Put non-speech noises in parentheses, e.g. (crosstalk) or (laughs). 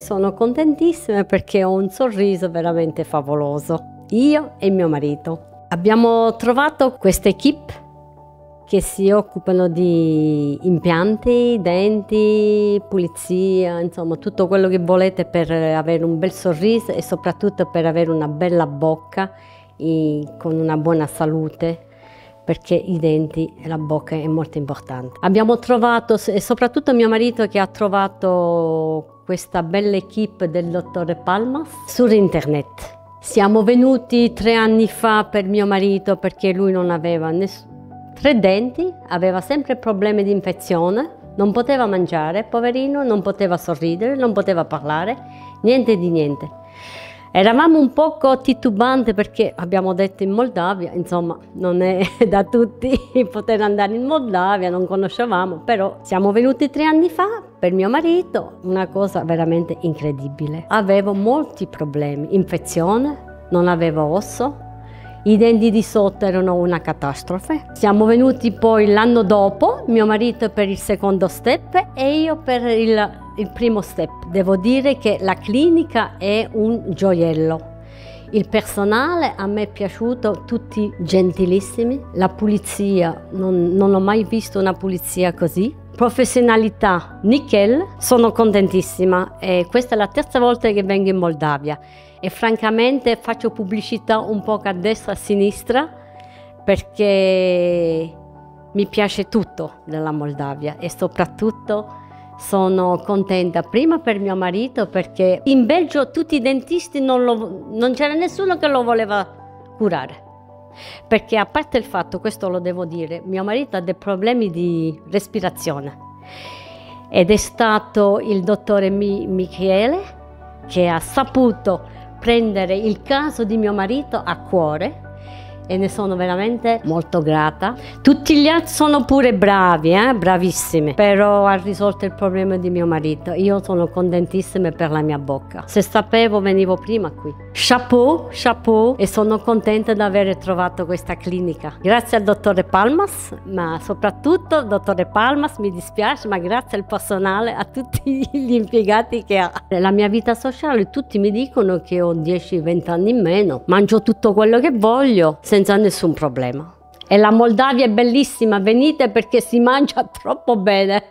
Sono contentissima perché ho un sorriso veramente favoloso, io e mio marito. Abbiamo trovato questa equipe che si occupano di impianti, denti, pulizia, insomma tutto quello che volete per avere un bel sorriso e soprattutto per avere una bella bocca con una buona salute perché i denti e la bocca è molto importante. Abbiamo trovato, e soprattutto mio marito che ha trovato questa bella equipe del dottore Palmas su internet. Siamo venuti tre anni fa per mio marito perché lui non aveva tre denti, aveva sempre problemi di infezione, non poteva mangiare, poverino, non poteva sorridere, non poteva parlare, niente di niente. Eravamo un poco titubanti perché abbiamo detto in Moldavia, insomma non è (laughs) da tutti poter andare in Moldavia, non conoscevamo, però siamo venuti tre anni fa per mio marito, una cosa veramente incredibile. Avevo molti problemi, infezione, non avevo osso, i denti di sotto erano una catastrofe. Siamo venuti poi l'anno dopo, mio marito per il secondo step e io per il, il primo step. Devo dire che la clinica è un gioiello. Il personale a me è piaciuto, tutti gentilissimi. La pulizia, non, non ho mai visto una pulizia così. Professionalità, nickel, sono contentissima e questa è la terza volta che vengo in Moldavia e francamente faccio pubblicità un po' a destra e a sinistra perché mi piace tutto della Moldavia e soprattutto sono contenta prima per mio marito perché in Belgio tutti i dentisti non, lo, non c'era nessuno che lo voleva curare. Perché a parte il fatto, questo lo devo dire, mio marito ha dei problemi di respirazione ed è stato il dottore Michele che ha saputo prendere il caso di mio marito a cuore e ne sono veramente molto grata. Tutti gli altri sono pure bravi, eh? bravissimi, però ha risolto il problema di mio marito. Io sono contentissima per la mia bocca. Se sapevo venivo prima qui. Chapeau, chapeau e sono contenta di aver trovato questa clinica. Grazie al dottore Palmas, ma soprattutto dottore Palmas, mi dispiace, ma grazie al personale, a tutti gli impiegati che ha. La mia vita sociale, tutti mi dicono che ho 10-20 anni in meno, mangio tutto quello che voglio. Se senza nessun problema. E la Moldavia è bellissima, venite perché si mangia (laughs) troppo bene.